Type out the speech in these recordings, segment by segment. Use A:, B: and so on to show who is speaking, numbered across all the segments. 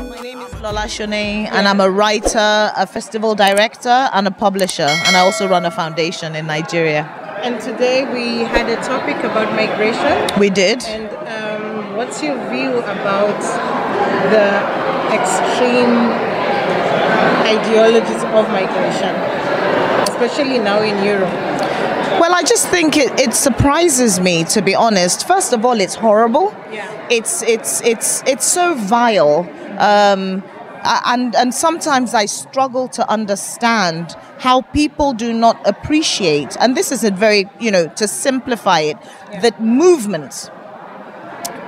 A: My name is Lola Shoneyin, and I'm a writer, a festival director, and a publisher. And I also run a foundation in Nigeria.
B: And today we had a topic about migration.
A: We did.
B: And um, what's your view about the extreme ideologies of migration, especially now in Europe?
A: Well, I just think it, it surprises me, to be honest. First of all, it's horrible.
B: Yeah.
A: It's it's it's it's so vile. Um, and and sometimes I struggle to understand how people do not appreciate. And this is a very you know to simplify it, that movement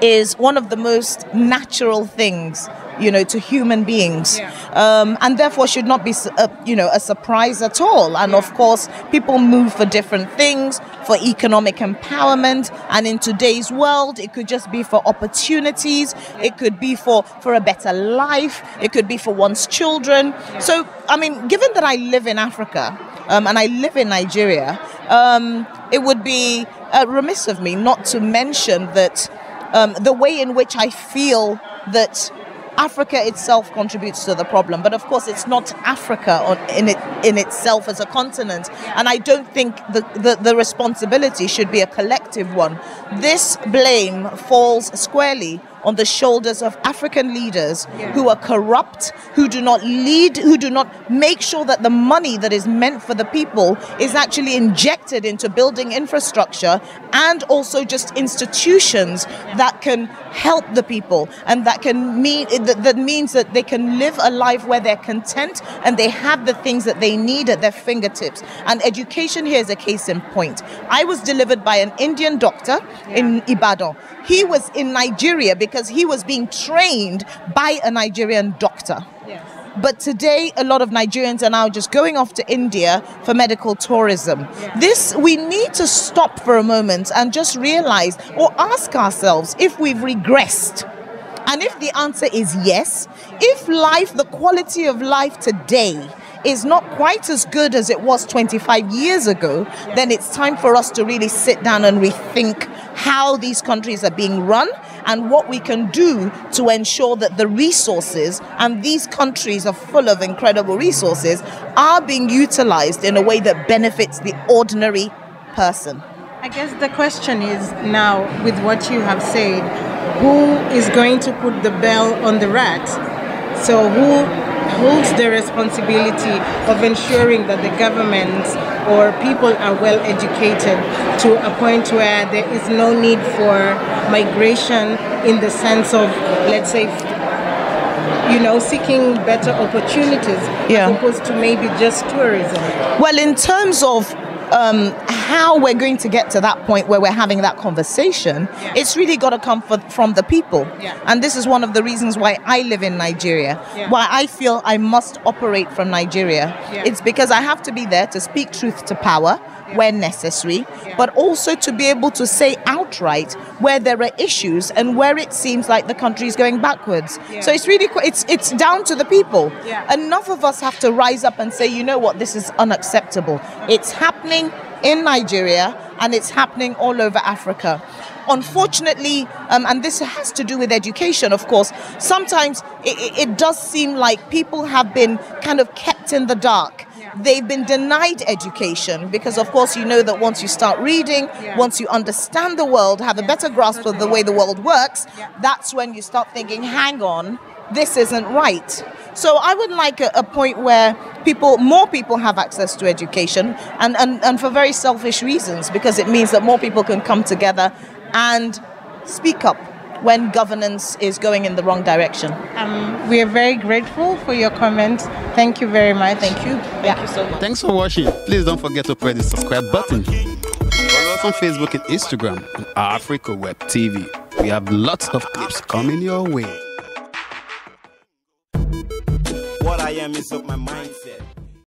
A: is one of the most natural things you know to human beings.
B: Yeah.
A: um, and therefore should not be a, you know a surprise at all. And of course people move for different things for economic empowerment. And in today's world it could just be for opportunities. It could be for for a better life. It could be for one's children. So i mean given that i live in africa um, and i live in nigeria um, it would be uh, remiss of me not to mention that um, the way in which I feel that Africa itself contributes to the problem, but of course it's not Africa in it in itself as a continent, and I don't think the, the, the responsibility should be a collective one. This blame falls squarely on the shoulders of African leaders who are corrupt, who do not lead, who do not make sure that the money that is meant for the people is actually injected into building infrastructure and also just institutions that can help the people and that can mean that, that means that they can live a life where they're content and they have the things that they need at their fingertips. And education here is a case in point. I was delivered by an Indian doctor in Ibadan. He was in Nigeria because he was being trained by a Nigerian doctor.
B: Yes.
A: But today, a lot of Nigerians are now just going off to India for medical tourism. This, we need to stop for a moment and just realize or ask ourselves if we've regressed. And if the answer is yes, if life, the quality of life today, is not quite as good as it was 25 years ago, then it's time for us to really sit down and rethink how these countries are being run and what we can do to ensure that the resources, and these countries are full of incredible resources, are being utilized in a way that benefits the ordinary person.
B: I guess the question is now, with what you have said, who is going to put the bell on the rat? So, who holds the responsibility of ensuring that the government or people are well educated to a point where there is no need for migration in the sense of, let's say, you know, seeking better opportunities
A: Yeah.
B: as opposed to maybe just tourism?
A: Well, in terms of um, how we're going to get to that point where we're having that conversation,
B: Yeah.
A: it's really got to come for, from the people.
B: Yeah.
A: And this is one of the reasons why I live in Nigeria,
B: Yeah.
A: why I feel I must operate from Nigeria. It's because I have to be there to speak truth to power where necessary, but also to be able to say outright where there are issues and where it seems like the country is going backwards. So it's really it's it's down to the people. Enough of us have to rise up and say, you know what, this is unacceptable. It's happening in Nigeria and it's happening all over Africa. Unfortunately, um, and this has to do with education, of course, sometimes it- it does seem like people have been kind of kept in the dark. They've been denied education because, of course, you know that once you start reading,
B: Yeah.
A: once you understand the world, have a better grasp of the way the world works, that's when you start thinking, hang on, this isn't right. So I would like a, a point where people, more people have access to education and, and, and for very selfish reasons because it means that more people can come together and speak up when governance is going in the wrong direction.
B: Um, we are very grateful for your comments. Thank you very much.
A: Thank you. Thank you so much.
C: Thanks for watching. Please don't forget to press the subscribe button. Follow us on Facebook and Instagram on Africa Web TV. We have lots of clips coming your way.
D: What I am is of my mindset.